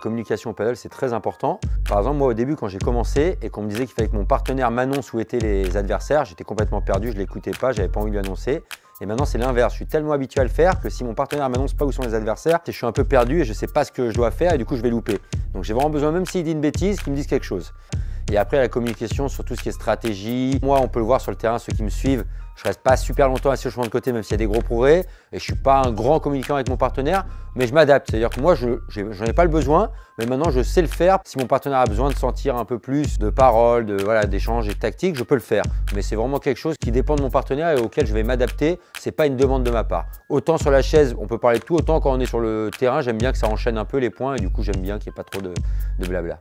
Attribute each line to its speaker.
Speaker 1: Communication au paddle, c'est très important. Par exemple, moi, au début, quand j'ai commencé et qu'on me disait qu'il fallait que mon partenaire m'annonce où étaient les adversaires, j'étais complètement perdu, je l'écoutais pas, j'avais pas envie de lui annoncer. Et maintenant, c'est l'inverse. Je suis tellement habitué à le faire que si mon partenaire m'annonce pas où sont les adversaires, je suis un peu perdu et je sais pas ce que je dois faire et du coup, je vais louper. Donc, j'ai vraiment besoin, même s'il dit une bêtise, qu'il me dise quelque chose. Et après, la communication sur tout ce qui est stratégie. Moi, on peut le voir sur le terrain, ceux qui me suivent, je reste pas super longtemps assis au chemin de côté, même s'il y a des gros progrès. Et je suis pas un grand communicant avec mon partenaire, mais je m'adapte. C'est-à-dire que moi, je n'en ai, pas le besoin, mais maintenant, je sais le faire. Si mon partenaire a besoin de sentir un peu plus de paroles, de voilà, d'échanges et de tactiques, je peux le faire. Mais c'est vraiment quelque chose qui dépend de mon partenaire et auquel je vais m'adapter. C'est pas une demande de ma part. Autant sur la chaise, on peut parler de tout, autant quand on est sur le terrain, j'aime bien que ça enchaîne un peu les points et du coup, j'aime bien qu'il n'y ait pas trop de blabla.